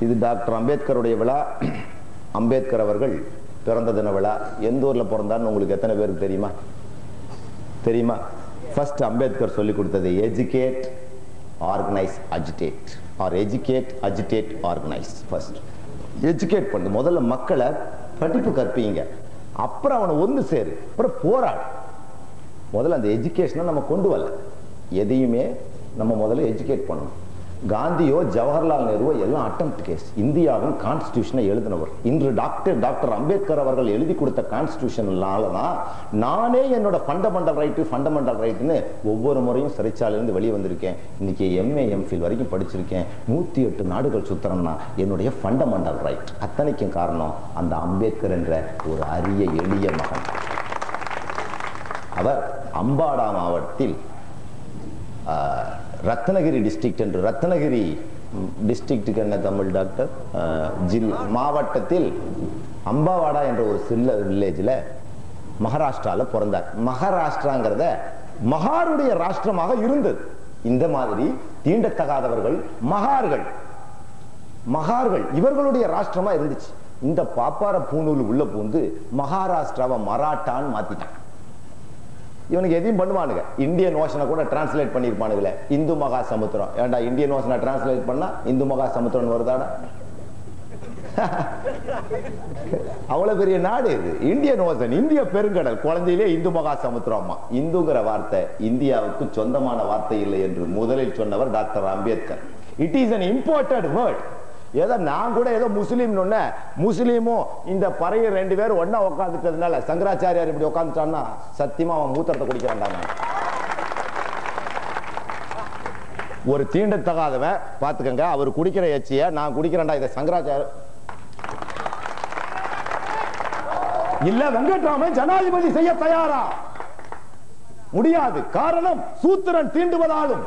இது டாக்டர் அம்பேத்கருடைய விழா. அம்பேத்கர் அவர்கள் பிறந்த தின விழா. எந்த ஊரில் பிறந்தான்னு உங்களுக்கு எத்தனை பேருக்கு தெரியுமா? தெரியுமா? ஃபர்ஸ்ட் அம்பேத்கர் சொல்லிக் கொடுத்தது educate organise agitate or educate agitate organise first educate பண்ணு. முதல்ல மக்களை படிப்பு கற்பீங்க. அப்புறம் அவனை ஒன்று சேரு. அப்புறம் போராடு. முதல்ல அந்த எஜுகேஷனை நம்ம கொண்டு வரல. எதையுமே நம்ம முதல்ல எஜுகேட் பண்ணணும். காந்தியோ ஜவஹர்லால் நேருவோ எல்லாம் அட்டம் கேஸ் இந்தியாவின் கான்ஸ்டியூஷனை எழுதினவர். இன்று டாக்டர் டாக்டர் அம்பேத்கர் அவர்கள் எழுதி கொடுத்த கான்ஸ்டியூஷனால தான் நானே என்னோட ஃபண்டமெண்டல் ரைட்டு ஃபண்டமெண்டல் ரைட்டுன்னு ஒவ்வொரு முறையும் சிறைச்சாலையிலிருந்து வெளியே வந்திருக்கேன். இன்னைக்கு எம்ஏ எம்ஃபில் வரைக்கும் படிச்சிருக்கேன். நூற்றி எட்டு நாடுகள் சுத்தரம்னா என்னுடைய ஃபண்டமெண்டல் ரைட் அத்தனைக்கும் காரணம் அந்த அம்பேத்கர் என்ற ஒரு அரிய எளிய மகன். அவர் அம்பாடா மாவட்டத்தில் ரத்னகிரி டிஸ்ட்ரிக்ட் என்று ரத்னகிரி டிஸ்ட்ரிக்ட்டுக்கு என்ன தமிழ் டாக்டர் ஆஹ், ஜில் மாவட்டத்தில் அம்பாவாடா என்ற ஒரு சில்ல வில்லேஜில் மகாராஷ்டிராவில் பிறந்தார். மகாராஷ்டிராங்கிறத மகாருடைய ராஷ்டிரமாக இருந்தது. இந்த மாதிரி தீண்டத்தகாதவர்கள் மகார்கள் மகார்கள் இவர்களுடைய ராஷ்டிரமா இருந்துச்சு. இந்த பாப்பார பூநூல் உள்ள பூந்து மகாராஷ்டிராவை மராட்டான்னு மாத்திட்டான் இவனுக்கு எதையும் பண்ணுவானுங்க. இந்தியன் ஓஷனை கூட டிரான்ஸ்லேட் பண்ணியிருப்பானுங்களே இந்து மகா சமுத்திரம் ஏன்டா இந்தியன் ஓஷனை டிரான்ஸ்லேட் பண்ணா இந்து மகா சமுத்திரம்னு வருதாடா? அவ்வளவு பெரிய நாடு இது. இந்தியன் ஓசன் இந்திய பெருங்கடல் குழந்தையிலே இந்து மகா சமுத்திரமா இந்துங்கிற வார்த்தை இந்தியாவுக்கு சொந்தமான வார்த்தை இல்லை என்று முதலில் சொன்னவர் doctor Ambedkar. It is an imported word ஏதோ நான் கூட ஏதோ முஸ்லீம் முஸ்லீமும் இந்த பறைய ரெண்டு பேரும் ஒன்றா உட்காந்துட்டதுனால சங்கராச்சாரியார் இப்படி உட்காந்துட்டான்னா சத்தியமா அவன் மூத்தரத்தை குடிக்கிறான்டா நான். ஒரு தீண்டத்தகாதவன் பாத்துக்கங்க அவர் குடிக்கிற எச்சிய நான் குடிக்கிறேன்டா இதை சங்கராச்சாரிய இல்ல வெங்கட்ராமன் ஜனாதிபதி செய்ய தயாரா முடியாது காரணம் சூத்திரன் தீண்டுவதாலும்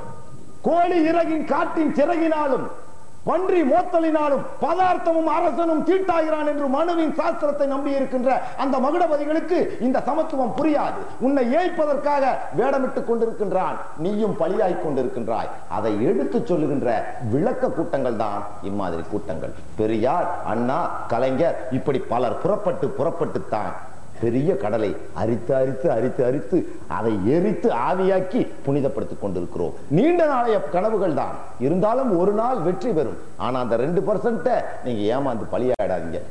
கோழி இறகின் காட்டின் சிறகினாலும் பன்றி மோத்தலினாலும் பதார்த்தமும் அரசனும் தீட்டாகிறான் என்று மனுவின் சாஸ்திரத்தை நம்பி இருக்கின்ற அந்த மகுடபதிகளுக்கு இந்த சமத்துவம் புரியாது. உன்னை ஏய்ப்பதற்காக வேடமிட்டுக் கொண்டிருக்கின்றான். நீயும் பலியாய் கொண்டிருக்கின்றாய். அதை எடுத்து சொல்லுகின்ற விளக்க கூட்டங்கள் தான் இம்மாதிரி கூட்டங்கள். பெரியார் அண்ணா கலைஞர் இப்படி பலர் புறப்பட்டு புறப்பட்டுத்தான் பெரிய கடலை அரித்து அரித்து அரித்து அரித்து அதை எரித்து ஆவியாக்கி புனிதப்படுத்திக் கொண்டிருக்கிறோம். நீண்ட நாளைய கனவுகள் தான். இருந்தாலும் ஒரு நாள் வெற்றி பெறும். ஆனா அந்த ரெண்டு பர்சன்ட நீங்க ஏமாந்து பலியாடாதீங்க